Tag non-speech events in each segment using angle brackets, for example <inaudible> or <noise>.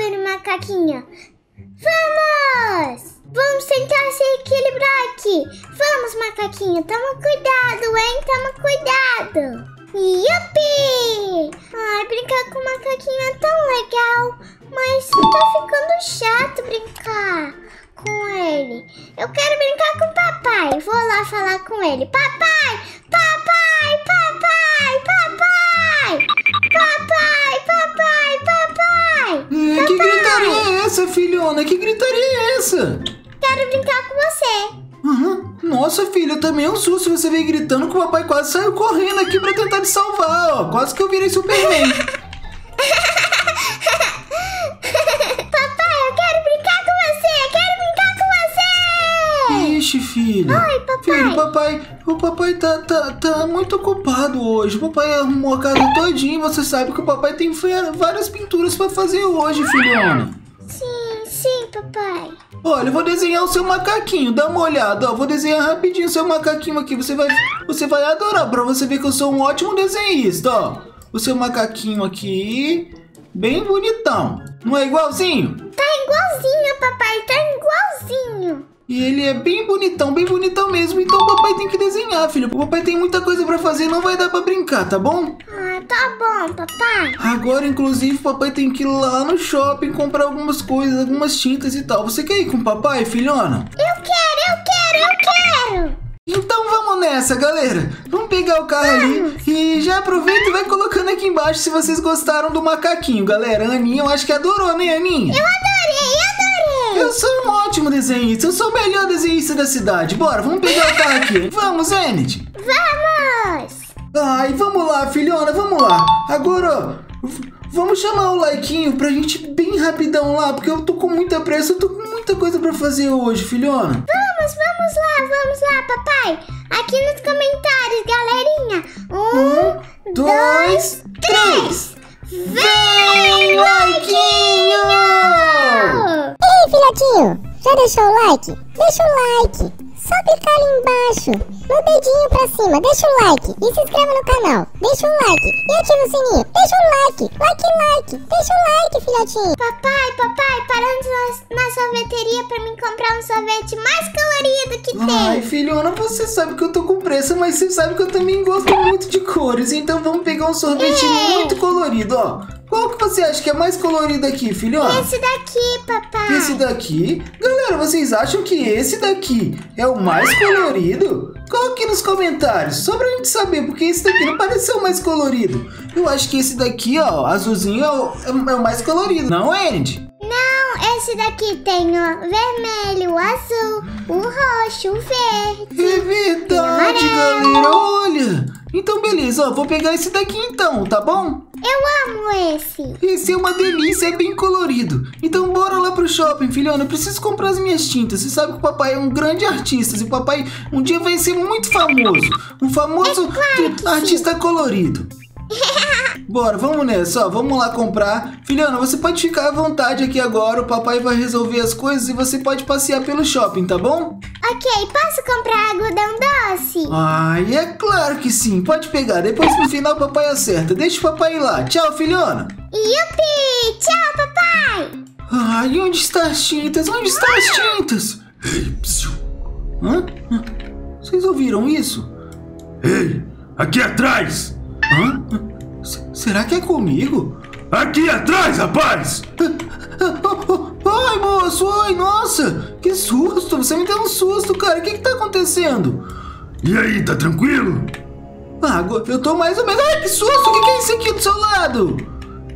ouvir, macaquinho. Vamos! Vamos tentar se equilibrar aqui. Vamos, macaquinho. Toma cuidado, hein? Toma cuidado. Yupi! Ai, brincar com o macaquinho é tão legal. Mas tá ficando chato brincar com ele. Eu quero brincar com o papai. Vou lá falar com ele. Papai! Papai! Papai! Papai! Papai! Papai! Papai! É, que gritaria é essa, filhona? Que gritaria é essa? Quero brincar com você. Uhum. Nossa, filha, também é um susto você veio gritando que o papai quase saiu correndo aqui pra tentar te salvar, ó. Quase que eu virei Superman. <laughs> papai, eu quero brincar com você! Quero brincar com você! Ixi, filha. Papai. Filho, papai, o papai tá, tá, tá muito ocupado hoje. O papai arrumou a casa todinha. Você sabe que o papai tem várias pinturas pra fazer hoje, filhona. Sim, sim, papai. Olha, eu vou desenhar o seu macaquinho, dá uma olhada, ó. Vou desenhar rapidinho o seu macaquinho aqui. Você vai, você vai adorar pra você ver que eu sou um ótimo desenhista, ó. O seu macaquinho aqui, bem bonitão. Não é igualzinho? Tá igualzinho, papai, tá igualzinho. E ele é bem bonitão, bem bonitão mesmo. Então o papai tem que desenhar, filho. O papai tem muita coisa pra fazer, não vai dar pra brincar, tá bom? Ah, tá bom, papai. Agora, inclusive, o papai tem que ir lá no shopping comprar algumas coisas, algumas tintas e tal. Você quer ir com o papai, filhona? Eu quero, eu quero, eu quero. Então vamos nessa, galera. Vamos pegar o carro ali e já aproveita e vai colocando aqui embaixo se vocês gostaram do macaquinho, galera. A Aninha, eu acho que adorou, né, Aninha? Eu adorei, adorei. Eu sou um ótimo desenhista, eu sou o melhor desenhista da cidade. Bora, vamos pegar o carro aqui. <laughs> Vamos, Zenit. Vamos. Ai, vamos lá, filhona, vamos lá. Agora, ó, vamos chamar o Laikinho pra gente ir bem rapidão lá, porque eu tô com muita pressa, eu tô com muita coisa pra fazer hoje, filhona. Vamos, vamos lá, vamos lá, papai. Aqui nos comentários, galerinha. Um, dois, três. Vem, Laikinho! Filhotinho, já deixou o like? Deixa o like. Só clicar ali embaixo, no dedinho pra cima, deixa o like e se inscreva no canal. Deixa o like e ativa o sininho. Deixa o like, like, like. Deixa o like, filhotinho. Papai, papai, parando na, na sorveteria pra mim comprar um sorvete mais colorido que tem. Ai, filhona, você sabe que eu tô com pressa, mas você sabe que eu também gosto muito de cores. Então vamos pegar um sorvete É. muito colorido, ó. Qual que você acha que é mais colorido aqui, filhona? Esse daqui, papai. Esse daqui? Galera, vocês acham que esse daqui é o mais colorido? Coloque nos comentários, só pra gente saber, porque esse daqui não parece ser o mais colorido. Eu acho que esse daqui, ó, azulzinho, é o, é o mais colorido, não, End? Não, esse daqui tem o vermelho, o azul, o roxo, o verde. É verdade, galera, olha. Então, beleza, ó, vou pegar esse daqui então, tá bom? Eu amo esse. Esse é uma delícia, é bem colorido. Então bora lá pro shopping, filhona. Eu preciso comprar as minhas tintas. Você sabe que o papai é um grande artista. E o papai um dia vai ser muito famoso. Um famoso É claro que sim. artista colorido. <laughs> Bora, vamos nessa, ó. Vamos lá comprar. Filhona, você pode ficar à vontade aqui agora. O papai vai resolver as coisas e você pode passear pelo shopping, tá bom? Ok, posso comprar algodão doce? Ai, é claro que sim. Pode pegar. Depois no final o papai acerta. Deixa o papai ir lá. Tchau, filhona. Yupi! Tchau, papai! Ai, onde está as tintas? Onde estão as tintas? Ei, psiu. Hã? Hã? Vocês ouviram isso? Ei, aqui atrás! Hã? S- será que é comigo? Aqui atrás, rapaz! Ai, moço, ai, nossa! Que susto! Você me deu um susto, cara. O que que tá acontecendo? E aí, tá tranquilo? Agora eu tô mais ou menos. Ai, que susto! O que que é isso aqui do seu lado?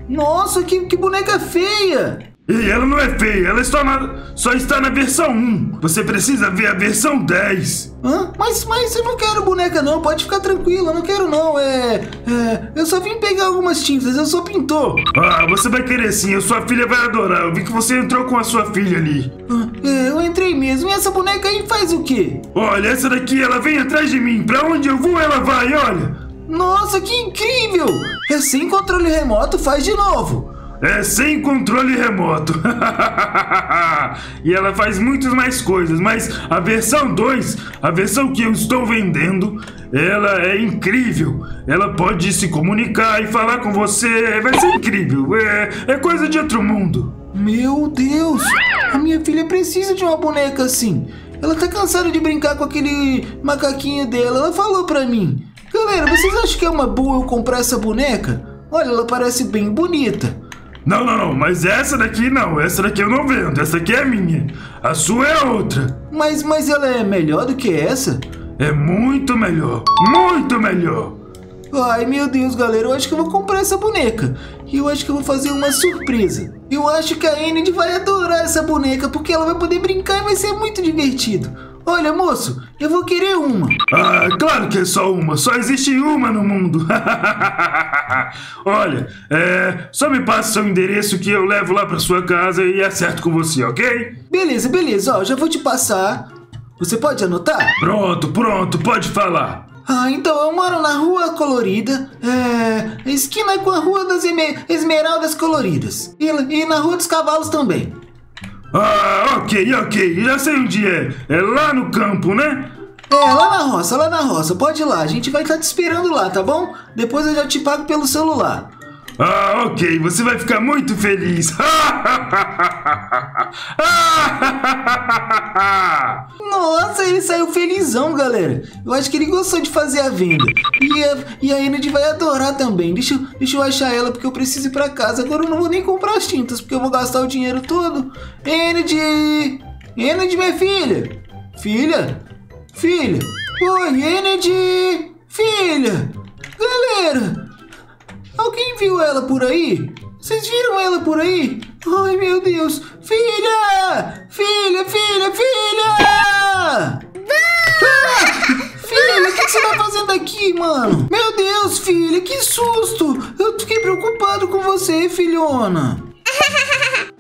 Nossa, que, que boneca feia! Ei, ela não é feia, ela está na, só está na versão 1. Você precisa ver a versão 10. Hã? Mas, mas eu não quero boneca não, pode ficar tranquilo, eu não quero não, é, é... Eu só vim pegar algumas tintas, eu sou pintor. Ah, você vai querer sim, a sua filha vai adorar. Eu vi que você entrou com a sua filha ali. Ah, É, eu entrei mesmo, e essa boneca aí faz o quê? Olha, essa daqui, ela vem atrás de mim. Pra onde eu vou, ela vai, olha. Nossa, que incrível! É sem controle remoto, faz de novo. É sem controle remoto. <laughs> e ela faz muitas mais coisas, mas a versão 2, a versão que eu estou vendendo, ela é incrível. Ela pode se comunicar e falar com você. Vai ser incrível. É, é coisa de outro mundo. Meu Deus! A minha filha precisa de uma boneca assim. Ela tá cansada de brincar com aquele macaquinho dela. Ela falou pra mim. Galera, vocês acham que é uma boa eu comprar essa boneca? Olha, ela parece bem bonita. Não, não, não, mas essa daqui não. Essa daqui eu não vendo. Essa aqui é minha. A sua é outra. Mas, mas ela é melhor do que essa? É muito melhor. Muito melhor. Ai, meu Deus, galera, eu acho que eu vou comprar essa boneca. E eu acho que eu vou fazer uma surpresa. Eu acho que a Enid vai adorar essa boneca, porque ela vai poder brincar e vai ser muito divertido. Olha, moço, eu vou querer uma. Ah, claro que é só uma. Só existe uma no mundo. <laughs> Olha, é, só me passa seu endereço que eu levo lá pra sua casa e acerto com você, ok? Beleza, beleza, ó, já vou te passar. Você pode anotar? Pronto, pronto, pode falar. Ah, então eu moro na Rua Colorida, é. esquina com a Rua das Esme- Esmeraldas Coloridas. E, e na Rua dos Cavalos também. Ah, ok, ok. Já sei onde é. É lá no campo, né? É, lá na roça, lá na roça. Pode ir lá, a gente vai estar te esperando lá, tá bom? Depois eu já te pago pelo celular. Ah, ok. Você vai ficar muito feliz. <laughs> Nossa, ele saiu felizão, galera. Eu acho que ele gostou de fazer a venda. E a, e a Enid vai adorar também. Deixa, deixa eu achar ela, porque eu preciso ir pra casa. Agora eu não vou nem comprar as tintas, porque eu vou gastar o dinheiro todo. Enid! Enid, minha filha! Filha? Filha? Oi, Enid! Filha! Galera! Alguém viu ela por aí? Vocês viram ela por aí? Ai, meu Deus! Filha! Filha, filha, filha! Ah! Filha, o que que você tá fazendo aqui, mano? Meu Deus, filha, que susto! Eu fiquei preocupado com você, filhona.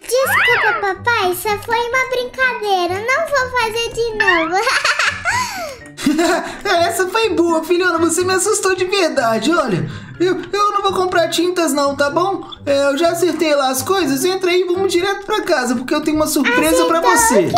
Desculpa, papai, só foi uma brincadeira. Não vou fazer de novo. <laughs> Essa foi boa, filhona. Você me assustou de verdade. Olha, eu, eu não vou comprar tintas, não, tá bom? É, eu já acertei lá as coisas. Entra aí e vamos direto pra casa, porque eu tenho uma surpresa pra você. O quê?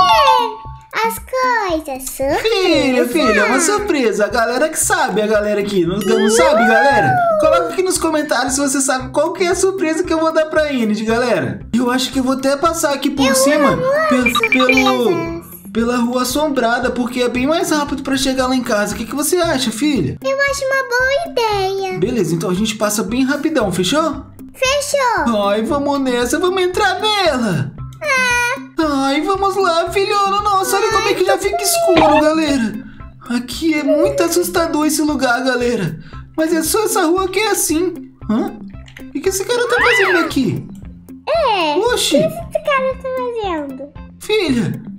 As coisas. Surpresa. Filha, filha, é uma surpresa. A galera que sabe, a galera aqui. Não, não sabe, galera? Coloca aqui nos comentários se você sabe qual que é a surpresa que eu vou dar pra Inês, galera. Eu acho que eu vou até passar aqui por cima pelo, pelo. Pela rua assombrada, porque é bem mais rápido pra chegar lá em casa. O que, que você acha, filha? Eu acho uma boa ideia. Beleza, então a gente passa bem rapidão, fechou? Fechou. Ai, vamos nessa, vamos entrar nela. Ai, vamos lá, filhona. Nossa, olha como é que já fica escuro, galera. Aqui é muito assustador esse lugar, galera. Mas é só essa rua que é assim. Hã? O que, que esse cara tá fazendo aqui? É. Oxi, O que esse cara tá fazendo? filha.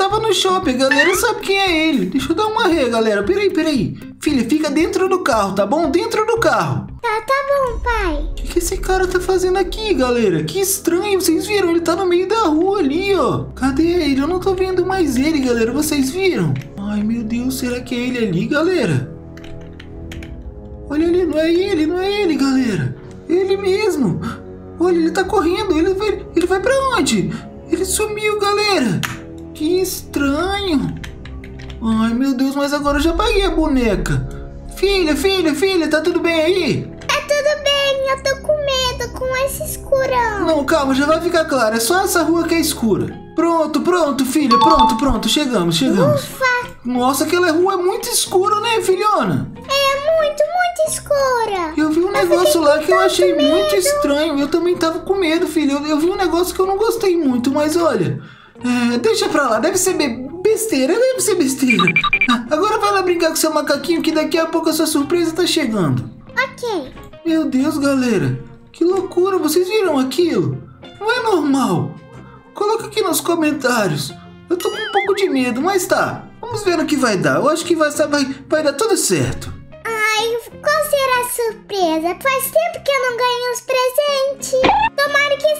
Tava no shopping, a galera sabe quem é ele. Deixa eu dar uma ré, galera. Peraí, peraí. Filha, fica dentro do carro, tá bom? Dentro do carro. Tá, tá bom, pai. O que, que esse cara tá fazendo aqui, galera? Que estranho, vocês viram? Ele tá no meio da rua ali, ó. Cadê ele? Eu não tô vendo mais ele, galera. Vocês viram? Ai, meu Deus, será que é ele ali, galera? Olha ali, não é ele, não é ele, galera. Ele mesmo. Olha, ele tá correndo. Ele vai, ele vai pra onde? Ele sumiu, galera. Que estranho. Ai, meu Deus, mas agora eu já paguei a boneca. Filha, filha, filha, tá tudo bem aí? Tá tudo bem, eu tô com medo com esse escurão. Não, calma, já vai ficar claro. É só essa rua que é escura. Pronto, pronto, filha. Pronto, pronto. Chegamos, chegamos. Ufa, Nossa, aquela rua é muito escura, né, filhona? é muito, muito escura. Eu vi um negócio lá que eu achei muito estranho. Eu também tava com medo, filha. Eu, eu vi um negócio que eu não gostei muito, mas olha. É, deixa pra lá, deve ser be- besteira, deve ser besteira. Ah, Agora vai lá brincar com seu macaquinho que daqui a pouco a sua surpresa tá chegando. Ok. Meu Deus, galera. Que loucura, vocês viram aquilo? Não é normal. Coloca aqui nos comentários. Eu tô com um pouco de medo, mas tá. Vamos ver no que vai dar. Eu acho que vai, vai, vai dar tudo certo. Ai, qual será a surpresa? Faz tempo que eu não ganho os presentes. Tomara que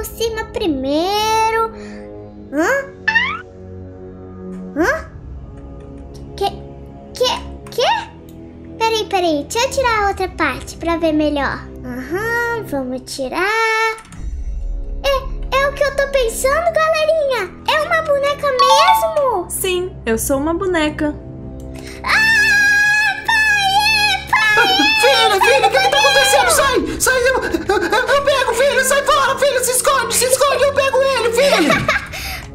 por cima primeiro. Hã? Hã? Que? Que? Que? Peraí, peraí, deixa eu tirar a outra parte pra ver melhor. Aham, vamos tirar. É, é o que eu tô pensando, galerinha. É uma boneca mesmo? Sim, eu sou uma boneca. Filha!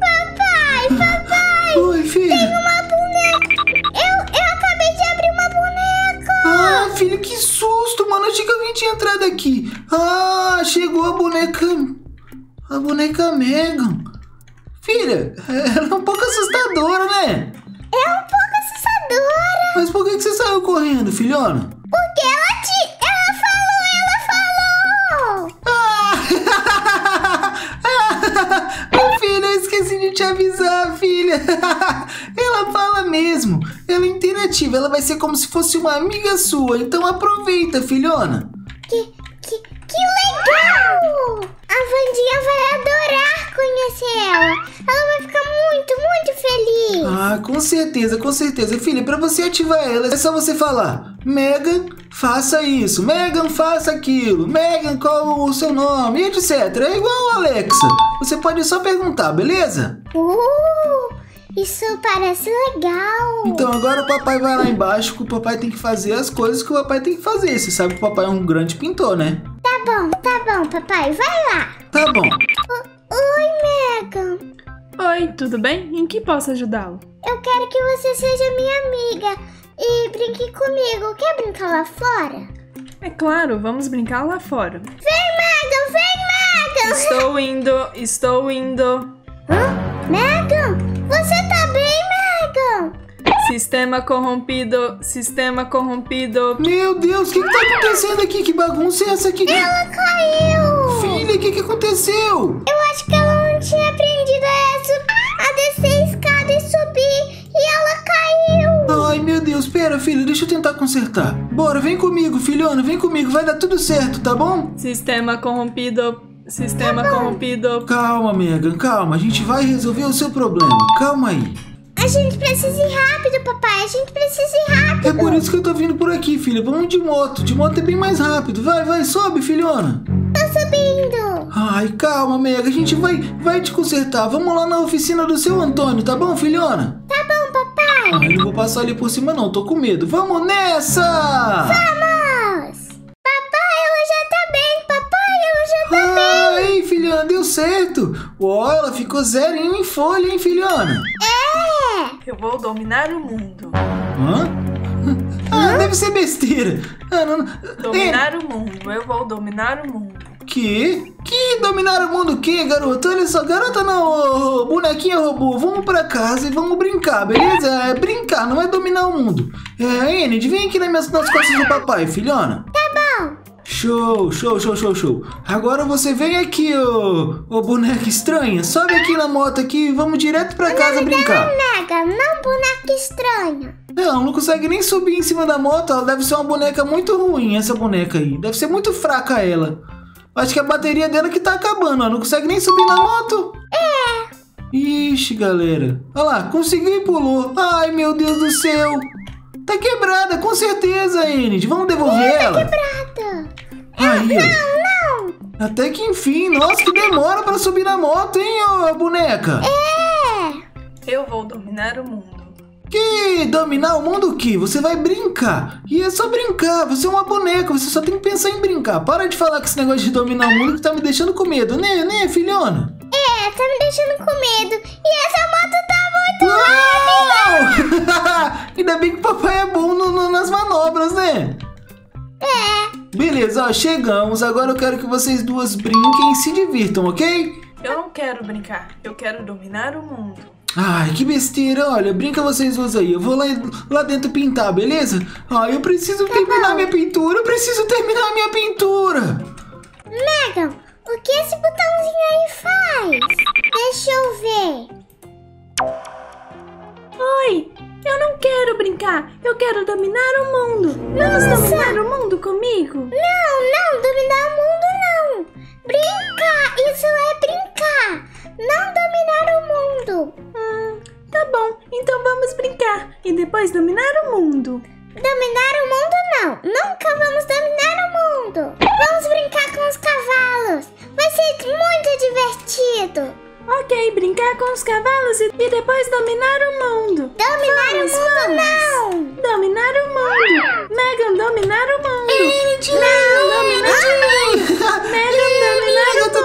Papai, papai! Oi, filha! Uma boneca! Eu, eu acabei de abrir uma boneca! Ah, filho, que susto, mano! Achei que alguém tinha entrado aqui. Ah, chegou a boneca. A boneca Megan. Filha, ela é um pouco assustadora, né? É um pouco assustadora! Mas por que você saiu correndo, filhona? Te avisar, filha. <laughs> Ela fala mesmo. Ela é interativa, ela vai ser como se fosse uma amiga sua. Então aproveita, filhona. Que, que, que legal! A Vandinha vai adorar conhecer ela. Ela vai ficar muito, muito feliz. Ah, com certeza, com certeza. Filha, pra você ativar ela, é só você falar: Megan, faça isso. Megan, faça aquilo. Megan, qual o seu nome? E etc. É igual a Alexa. Você pode só perguntar, beleza? Uh, isso parece legal. Então agora o papai vai lá embaixo que o papai tem que fazer as coisas que o papai tem que fazer. Você sabe que o papai é um grande pintor, né? Tá bom, tá bom, papai. Vai lá. Tá bom. Oi, Megan. Oi, tudo bem? Em que posso ajudá-lo? Eu quero que você seja minha amiga e brinque comigo. Quer brincar lá fora? É claro, vamos brincar lá fora. Vem, Megan, vem, Megan. Estou indo, estou indo. Hã? Megan, você tá bem, Megan? Sistema corrompido, sistema corrompido. Meu Deus, o que, que tá acontecendo aqui? Que bagunça é essa aqui? Ela caiu. Filha, o que, que aconteceu? Eu acho que ela não tinha aprendido a, Deus, pera, filha, deixa eu tentar consertar. Bora, vem comigo, filhona, vem comigo, vai dar tudo certo, tá bom? Sistema corrompido, sistema corrompido. Calma, Megan, calma, a gente vai resolver o seu problema. Calma aí. A gente precisa ir rápido, papai. A gente precisa ir rápido. É por isso que eu tô vindo por aqui, filha. Vamos de moto. De moto é bem mais rápido. Vai, vai, sobe, filhona. Tô subindo. Ai, calma, Mega. A gente vai, vai te consertar. Vamos lá na oficina do seu Antônio, tá bom, filhona? Tá bom, papai. Ai, não vou passar ali por cima, não. Tô com medo. Vamos nessa! Vamos. Papai, ela já tá bem. Papai, ela já tá bem. Ai, filhona, deu certo. Ó, ela ficou zerinho em folha, hein, filhona? É. Eu vou dominar o mundo. Hã? <laughs> Ah, deve ser besteira. Ah, não, não. Dominar o mundo, eu vou dominar o mundo. Que? Que dominar o mundo o quê, garoto? Olha só, garota não, ô, bonequinha robô, vamos pra casa e vamos brincar, beleza? É brincar, não é dominar o mundo. É, Enid, vem aqui nas, minhas, nas costas do papai, filhona. Tá bom. Show, show, show, show, show. Agora você vem aqui, ô, ô boneca estranha. Sobe aqui na moto aqui e vamos direto pra casa brincar. Mega, não boneca estranha. Não, não consegue nem subir em cima da moto. Ela deve ser uma boneca muito ruim, essa boneca aí. Deve ser muito fraca ela. Acho que a bateria dela que tá acabando, ó. Não consegue nem subir na moto. É. Ixi, galera. Olha lá, conseguiu e pulou. Ai, meu Deus do céu. Tá quebrada, com certeza, Enid. Vamos devolver ela? Prata. Aí, ó. Não, não. Até que enfim. Nossa, que demora pra subir na moto, hein, ô boneca? É. Eu vou dominar o mundo. Que dominar o mundo o quê? Você vai brincar. E é só brincar. Você é uma boneca. Você só tem que pensar em brincar. Para de falar com esse negócio de dominar o mundo que tá me deixando com medo, né, né, filhona? É, tá me deixando com medo. E essa moto tá muito rápida. <laughs> Ainda bem que o papai é bom no- no- nas manobras, né? É. Beleza, ó, chegamos. Agora eu quero que vocês duas brinquem e se divirtam, ok? Eu não quero brincar, eu quero dominar o mundo. Ai, que besteira. Olha, brinca vocês duas aí. Eu vou lá, lá dentro pintar, beleza? Ai, eu preciso terminar minha pintura. Eu preciso terminar minha pintura. Megan, O que esse botãozinho aí faz? Deixa eu ver. Oi, eu não quero brincar. Eu quero dominar o mundo. Vamos Nossa. dominar o mundo comigo? Não, não, dominar o mundo não. Brincar, isso é brincar. Não dominar o mundo. Hum, tá bom. Então vamos brincar e depois dominar o mundo. Dominar o mundo não. Nunca vamos dominar o mundo. Vamos brincar com os cavalos. Vai ser muito divertido. Ok, brincar com os cavalos e, e depois dominar o mundo. Dominar Vamos, o mundo vamos. não. Dominar o mundo. Megan, dominar o mundo. Não, dominar o mundo. Megan, dominar o mundo.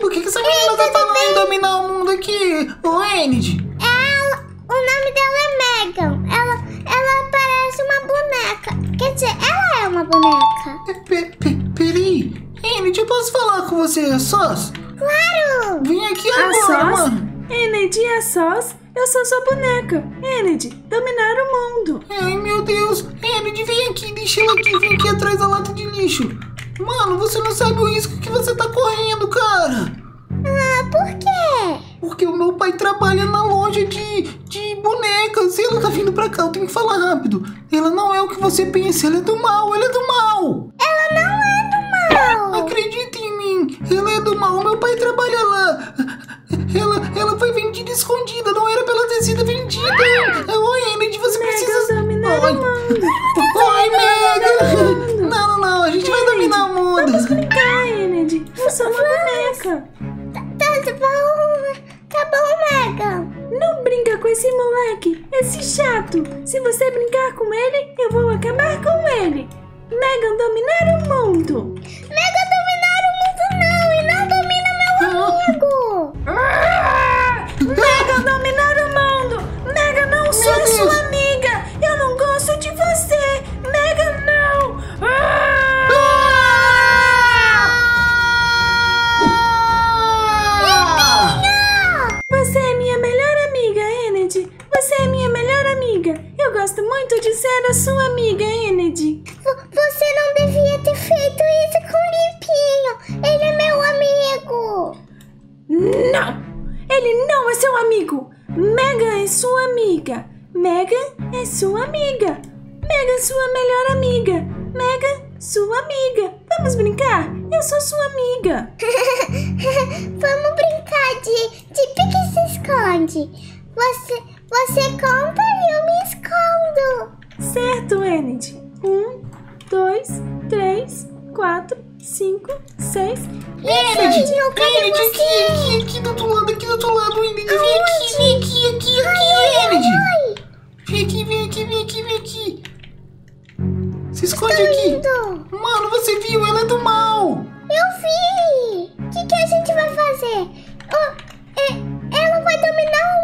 Por que, que essa menina tá falando em dominar o mundo aqui? Ô, Enid! Ela, o nome dela é Megan. Ela, ela parece uma boneca. Quer dizer, ela é uma boneca. Pe- pe- Peraí. Enid, eu posso falar com você a sós? Claro. Vem aqui A agora, sós? mano. Ened, a sós? Eu sou sua boneca. Ened, dominar o mundo. Ai, meu Deus. Enid, vem aqui, deixa ela aqui, vem aqui atrás da lata de lixo. Mano, você não sabe o risco que você tá correndo, Ah, por quê? Porque o meu pai trabalha na loja de, de bonecas. E ela tá vindo pra cá, eu tenho que falar rápido. Ela não é o que você pensa, ela é do mal, ela é do mal. Ela não é do mal. Acredita em mim, ela é do mal, meu pai trabalha lá. Ela, ela foi vendida escondida, não era pra ela ter sido vendida. Oi, Enid, você precisa... dominar Oi. o mundo. Oi, Mega! Sou uma boneca. Tá, tá bom. Tá bom, Megan. Não brinca com esse moleque, esse chato. Se você brincar com ele, eu vou acabar com ele. Megan dominar o mundo. Megan dominar sua amiga, Enid. Você não devia ter feito isso com o Limpinho. Ele é meu amigo. Não! Ele não é seu amigo! Megan é sua amiga! Megan é sua amiga! Megan é sua melhor amiga! Megan, sua amiga! Vamos brincar? Eu sou sua amiga! <laughs> Vamos brincar de, de pique se esconde. Você, você conta e eu me escondo. Certo, Enid? Um, dois, três, quatro, cinco, seis. Enid, Sozinho, cadê Enid, você? aqui, aqui, aqui do outro lado, aqui do outro lado, Enid, vem aqui, vem aqui, aqui, aqui, Enid. Vem aqui, vem aqui, vem aqui, vem aqui. Se esconde aqui. Indo. Mano, você viu? Ela é do mal. Eu vi. O que, que a gente vai fazer? Oh, é, ela vai dominar o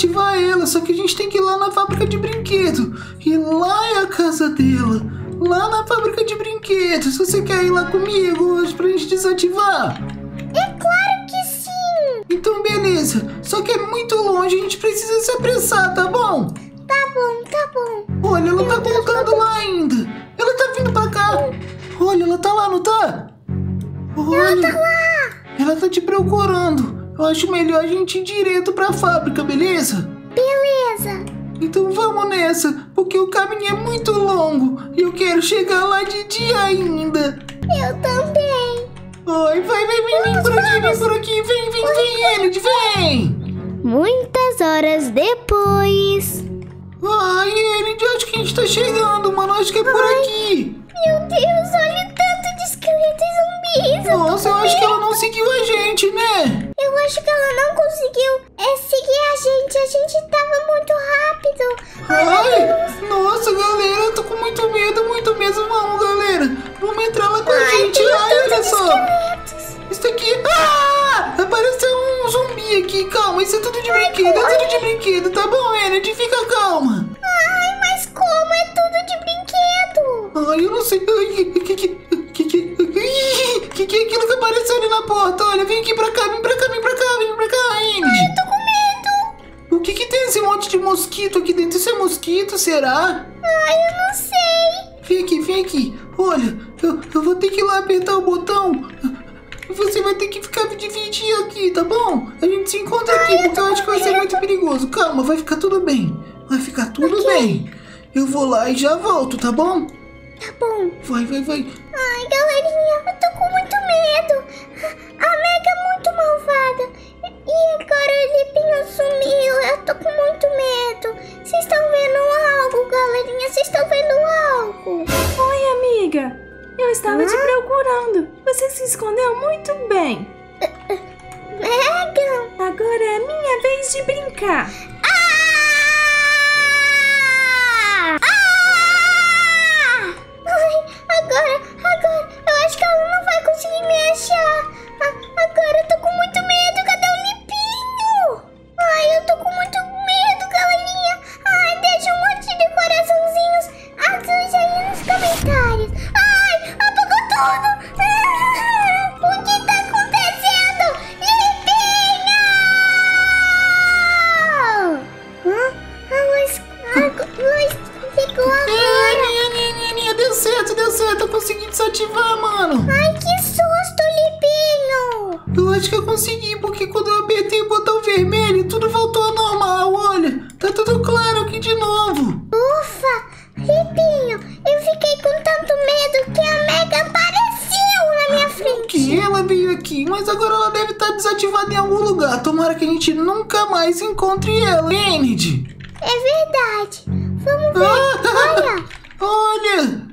desativar ela, só que a gente tem que ir lá na fábrica de brinquedo. E lá é a casa dela. Lá na fábrica de brinquedos. Você quer ir lá comigo hoje pra gente desativar? É claro que sim. Então, beleza. Só que é muito longe, a gente precisa se apressar, tá bom? Tá bom, tá bom. Olha, ela tá colocando lá ainda. Ela tá vindo pra cá. Olha, ela tá lá, não tá? Olha. Ela tá lá. Ela tá te procurando. Eu acho melhor a gente ir direto pra fábrica, beleza? Beleza. Então vamos nessa, porque o caminho é muito longo e eu quero chegar lá de dia ainda. Eu também. Ai, vai, vai, vem, vem por aqui, vem por aqui, vem, vem, vem, Enid, vem! Muitas horas depois. Ai, Enid, eu acho que a gente tá chegando, mano, acho que é por aqui. Meu Deus, olha o tanto de esqueletos e zumbis. Nossa, eu acho que ela não seguiu a gente, né? Eu acho que ela não conseguiu é, seguir a gente. A gente tava muito rápido. Ai, nossa, galera, eu tô com muito medo, muito medo. Vamos, galera, vamos entrar lá com a Ai, gente. Ai, olha só. Isso aqui. Ah! Apareceu um zumbi aqui. Calma, isso é tudo de brinquedo. É tudo de brinquedo, tá bom, Enid? Fica calma. Ai, mas como? É tudo de brinquedo. Ai, eu não sei. Ai, que que que que é aquilo que apareceu ali na porta? Olha, vem aqui pra cá, vem pra cá, vem pra cá, vem pra cá, Enid. Tô com medo. O que que tem esse monte de mosquito aqui dentro? Isso é mosquito, será? Ai, eu não sei. Vem aqui, vem aqui. Olha, eu, eu vou ter que ir lá apertar o botão. Você vai ter que ficar me dividir aqui, tá bom? A gente se encontra aqui, porque eu acho que vai ser muito perigoso. Calma, vai ficar tudo bem. Vai ficar tudo bem. Eu vou lá e já volto, tá bom? Tá bom. Vai, vai, vai. Ai, galerinha, eu tô com muito medo. A Mega é muito malvada. E agora o Lipinho sumiu. Eu tô com muito medo. Vocês estão vendo algo, galerinha? Vocês estão vendo algo? Oi, amiga. Eu estava te procurando. Você se escondeu muito bem. Mega! Agora é minha vez de brincar. Certo. Eu consegui desativar, mano. Ai, que susto, Lipinho! Eu acho que eu consegui, porque quando eu apertei o botão vermelho, tudo voltou ao normal. Olha, tá tudo claro aqui de novo. Ufa! Lipinho, eu fiquei com tanto medo que a Mega apareceu na minha frente. Que ela veio aqui, mas agora ela deve estar desativada em algum lugar. Tomara que a gente nunca mais encontre ela, Kennedy. É verdade. Vamos ver. Ah, <laughs> Olha, olha,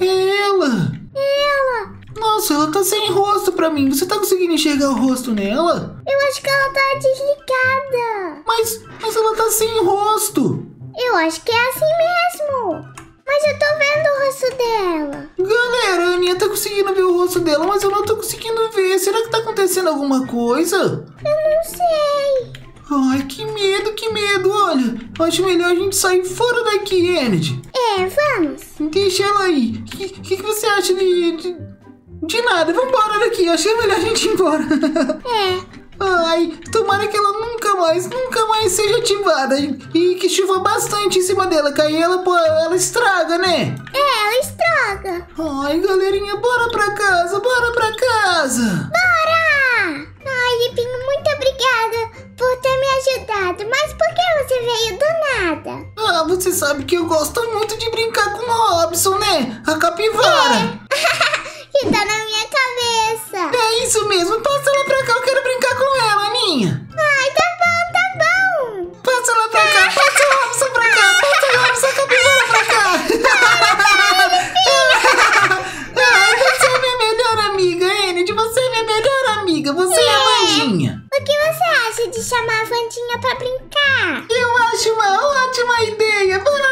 é ela. ela. Nossa, ela tá sem rosto pra mim. Você tá conseguindo enxergar o rosto nela? Eu acho que ela tá desligada. Mas, mas ela tá sem rosto. Eu acho que é assim mesmo. Mas eu tô vendo o rosto dela. Galera, a Aninha tá conseguindo ver o rosto dela, mas eu não tô conseguindo ver. Será que tá acontecendo alguma coisa? Eu não sei. Ai, que medo, que medo. Olha, acho melhor a gente sair fora daqui, Kennedy. É, vamos. Deixa ela aí. O que, que, que você acha de, de. De nada? Vambora daqui. Achei melhor a gente ir embora. <laughs> É. Ai, tomara que ela nunca mais, nunca mais seja ativada. E, que chova bastante em cima dela, que aí ela, pô, ela estraga, né? É, ela estraga. Ai, galerinha, bora pra casa, bora pra casa. Bora! Ai, Lipinho, muito obrigada por ter me ajudado. Mas por que você veio do nada? Ah, você sabe que eu gosto muito de brincar com o Robson, né? A capivara. <laughs> Que tá na minha cabeça. É isso mesmo, passa lá pra cá, eu quero brincar com ela, Aninha. Ai, tá bom, tá bom. Passa lá pra cá, passa o Robson pra cá, passa o Robson capivara pra cá. Ai, você é minha melhor amiga, Enid, você é minha melhor amiga, você é a Vandinha. O que você acha de chamar a Vandinha pra brincar? Eu acho uma ótima ideia, bora